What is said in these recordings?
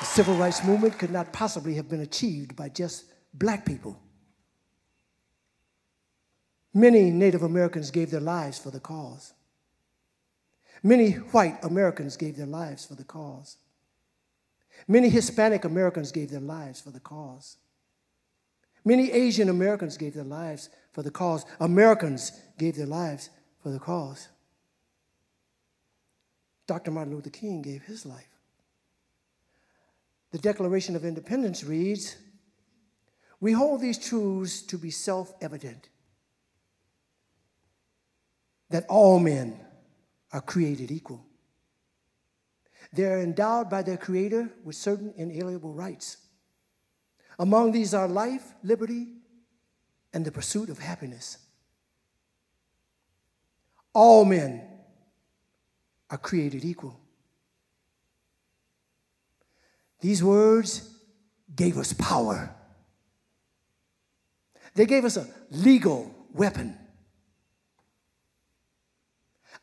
The civil rights movement could not possibly have been achieved by just black people. Many Native Americans gave their lives for the cause. Many white Americans gave their lives for the cause. Many Hispanic Americans gave their lives for the cause. Many Asian Americans gave their lives for the cause. Americans gave their lives for the cause. Dr. Martin Luther King gave his life. The Declaration of Independence reads We hold these truths to be self evident that all men are created equal. They are endowed by their Creator with certain inalienable rights. Among these are life, liberty, and the pursuit of happiness. All men are created equal. These words gave us power. They gave us a legal weapon.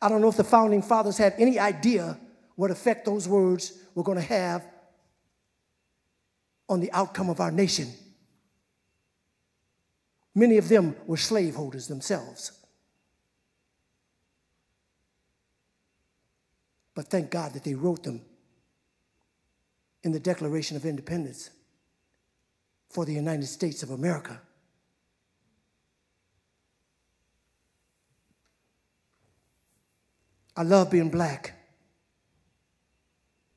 I don't know if the founding fathers had any idea what effect those words were going to have on the outcome of our nation. Many of them were slaveholders themselves. But thank God that they wrote them in the Declaration of Independence for the United States of America. I love being black.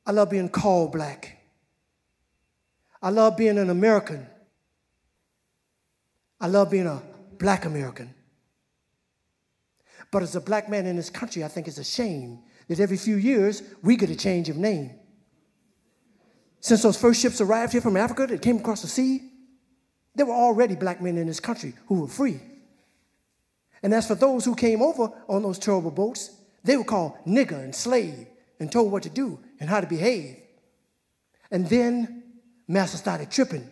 I love being called black. I love being an American. I love being a black American. But as a black man in this country, I think it's a shame that every few years we get a change of name. Since those first ships arrived here from Africa that came across the sea, there were already black men in this country who were free. And as for those who came over on those terrible boats, they were called nigger and slave and told what to do and how to behave. And then Master started tripping,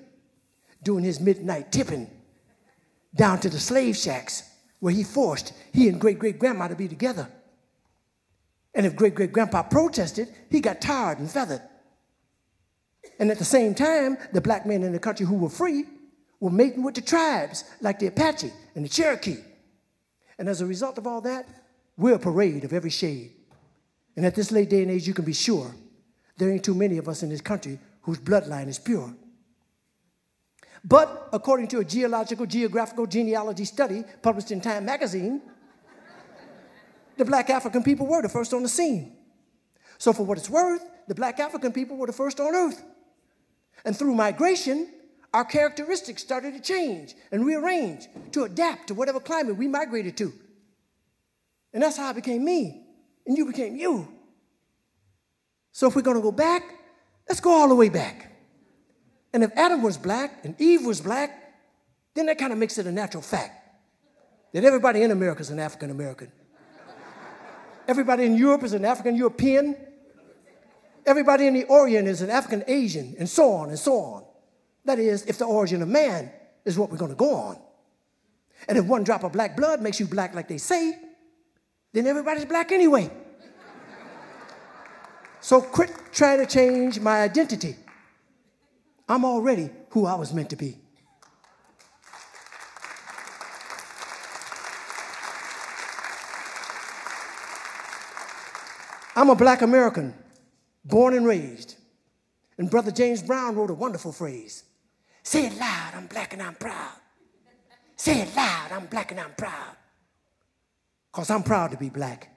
doing his midnight tipping down to the slave shacks where he forced he and great great grandma to be together. And if great great grandpa protested, he got tarred and feathered. And at the same time, the black men in the country who were free were mating with the tribes like the Apache and the Cherokee. And as a result of all that, we're a parade of every shade. And at this late day and age, you can be sure there ain't too many of us in this country whose bloodline is pure. But according to a geological, geographical genealogy study published in Time magazine, the black African people were the first on the scene. So, for what it's worth, the black African people were the first on earth. And through migration, our characteristics started to change and rearrange to adapt to whatever climate we migrated to. And that's how I became me, and you became you. So if we're going to go back, let's go all the way back. And if Adam was black and Eve was black, then that kind of makes it a natural fact that everybody in America is an African American. Everybody in Europe is an African European. Everybody in the Orient is an African Asian, and so on and so on. That is, if the origin of man is what we're going to go on. And if one drop of black blood makes you black like they say, then everybody's black anyway. So quit trying to change my identity. I'm already who I was meant to be. I'm a black American, born and raised. And Brother James Brown wrote a wonderful phrase Say it loud, I'm black and I'm proud. Say it loud, I'm black and I'm proud. Because I'm proud to be black.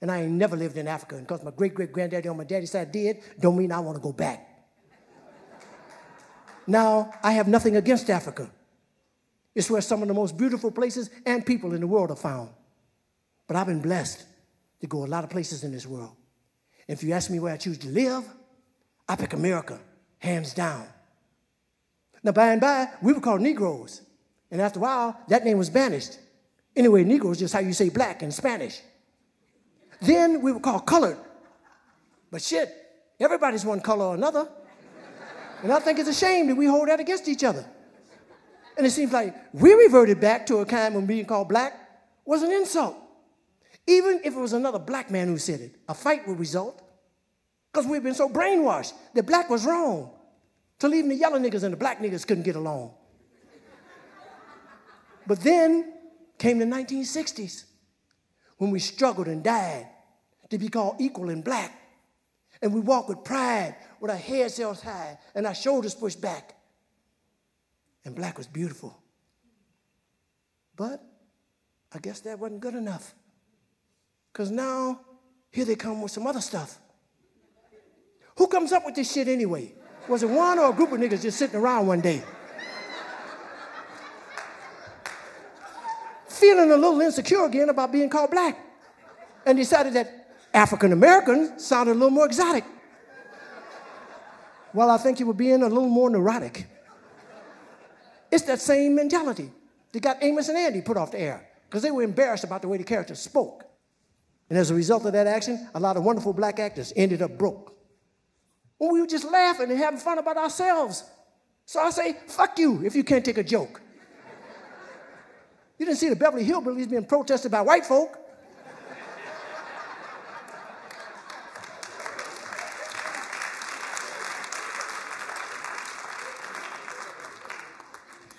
And I ain't never lived in Africa. And because my great great granddaddy on my daddy's side did, don't mean I want to go back. now, I have nothing against Africa. It's where some of the most beautiful places and people in the world are found. But I've been blessed to go a lot of places in this world. If you ask me where I choose to live, I pick America, hands down. Now, by and by, we were called Negroes. And after a while, that name was banished. Anyway, Negro is just how you say black in Spanish. Then we were called colored. But shit, everybody's one color or another. And I think it's a shame that we hold that against each other. And it seems like we reverted back to a time when being called black was an insult. Even if it was another black man who said it, a fight would result Because we've been so brainwashed that black was wrong. Till even the yellow niggas and the black niggas couldn't get along. But then came the 1960s when we struggled and died to be called equal and black. And we walked with pride with our heads held high and our shoulders pushed back. And black was beautiful. But I guess that wasn't good enough. Because now, here they come with some other stuff. Who comes up with this shit anyway? Was it one or a group of niggas just sitting around one day? Feeling a little insecure again about being called black. And decided that African American sounded a little more exotic. Well, I think you were being a little more neurotic. It's that same mentality that got Amos and Andy put off the air because they were embarrassed about the way the characters spoke. And as a result of that action, a lot of wonderful black actors ended up broke. When we were just laughing and having fun about ourselves. So I say, fuck you if you can't take a joke. You didn't see the Beverly Hillbillies being protested by white folk.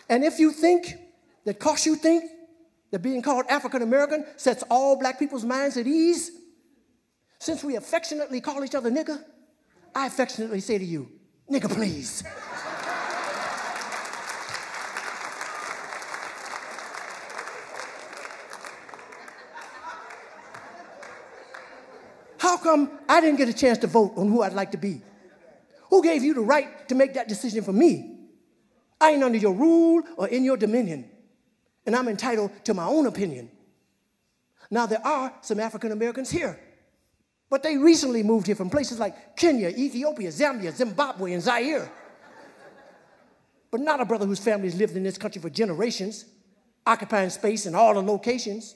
And if you think that cost you think that being called African American sets all black people's minds at ease, since we affectionately call each other nigger, I affectionately say to you, nigga, please. How come I didn't get a chance to vote on who I'd like to be? Who gave you the right to make that decision for me? I ain't under your rule or in your dominion, and I'm entitled to my own opinion. Now, there are some African Americans here, but they recently moved here from places like Kenya, Ethiopia, Zambia, Zimbabwe, and Zaire. But not a brother whose family's lived in this country for generations, occupying space in all the locations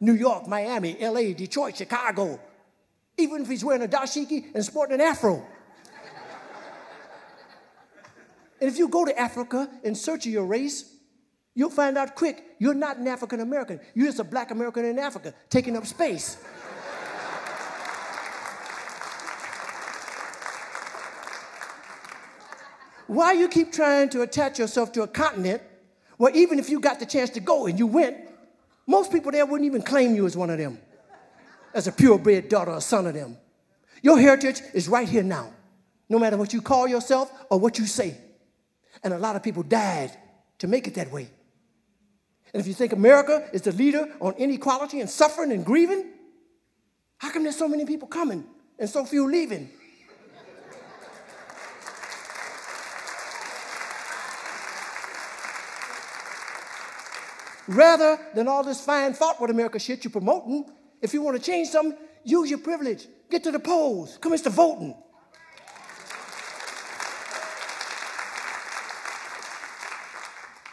New York, Miami, LA, Detroit, Chicago. Even if he's wearing a dashiki and sporting an afro. And if you go to Africa in search of your race, you'll find out quick you're not an African American. You're just a black American in Africa taking up space. Why you keep trying to attach yourself to a continent where even if you got the chance to go and you went, most people there wouldn't even claim you as one of them, as a purebred daughter or son of them. Your heritage is right here now, no matter what you call yourself or what you say. And a lot of people died to make it that way. And if you think America is the leader on inequality and suffering and grieving, how come there's so many people coming and so few leaving? Rather than all this fine thought what America shit you're promoting, if you want to change something, use your privilege. Get to the polls. Come to voting.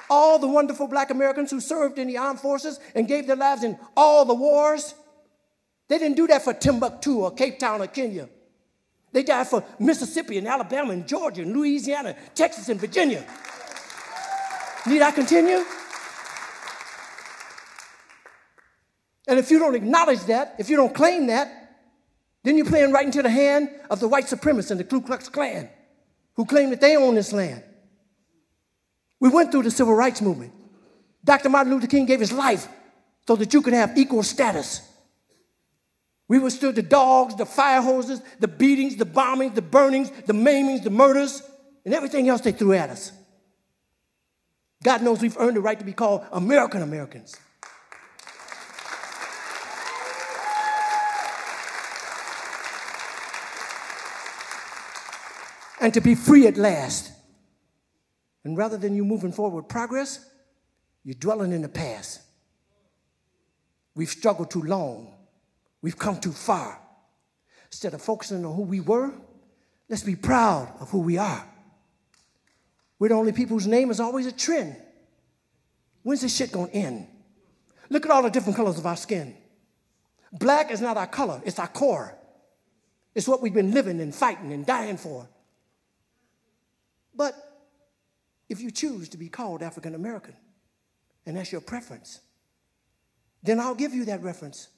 All the wonderful black Americans who served in the armed forces and gave their lives in all the wars. They didn't do that for Timbuktu or Cape Town or Kenya. They died for Mississippi and Alabama and Georgia and Louisiana, Texas and Virginia. Need I continue? And if you don't acknowledge that, if you don't claim that, then you're playing right into the hand of the white supremacists and the Ku Klux Klan who claim that they own this land. We went through the civil rights movement. Dr. Martin Luther King gave his life so that you could have equal status. We withstood the dogs, the fire hoses, the beatings, the bombings, the burnings, the maimings, the murders, and everything else they threw at us. God knows we've earned the right to be called American Americans. And to be free at last. And rather than you moving forward progress, you're dwelling in the past. We've struggled too long. We've come too far. Instead of focusing on who we were, let's be proud of who we are. We're the only people whose name is always a trend. When's this shit gonna end? Look at all the different colors of our skin. Black is not our color, it's our core. It's what we've been living and fighting and dying for. But if you choose to be called African American, and that's your preference, then I'll give you that reference.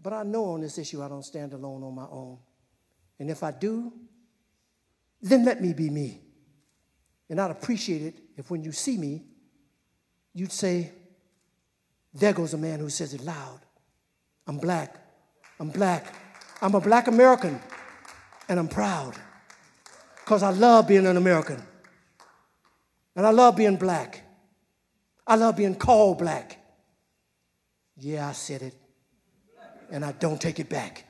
But I know on this issue I don't stand alone on my own. And if I do, then let me be me. And I'd appreciate it if when you see me, you'd say, There goes a man who says it loud. I'm black. I'm black. I'm a black American. And I'm proud. Because I love being an American. And I love being black. I love being called black. Yeah, I said it. And I don't take it back.